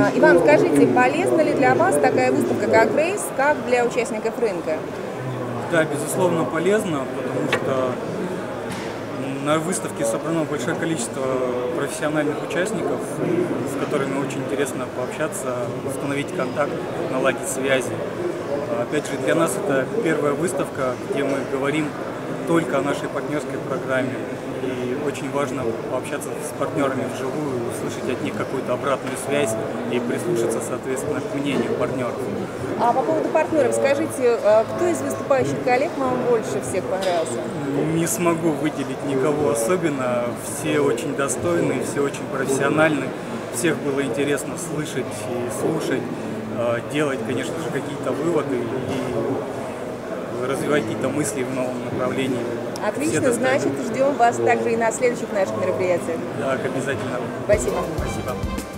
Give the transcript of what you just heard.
А, Иван, скажите, полезна ли для вас такая выставка, как Рейс, как для участников рынка? Да, безусловно, полезно, потому что на выставке собрано большое количество профессиональных участников, с которыми очень интересно пообщаться, установить контакт, наладить связи. Опять же, для нас это первая выставка, где мы говорим только о нашей партнерской программе. И очень важно пообщаться с партнерами вживую, услышать от них какую-то обратную связь и прислушаться, соответственно, к мнению партнеров. А по поводу партнеров, скажите, а кто из выступающих коллег вам больше всех понравился? Не смогу выделить никого особенно. Все очень достойные, все очень профессиональны. Всех было интересно слышать и слушать, а, делать, конечно же, какие-то выводы и развивать какие-то мысли в новом направлении. Отлично, значит, ждем вас также и на следующих наших мероприятиях. Так, обязательно. Спасибо. Спасибо.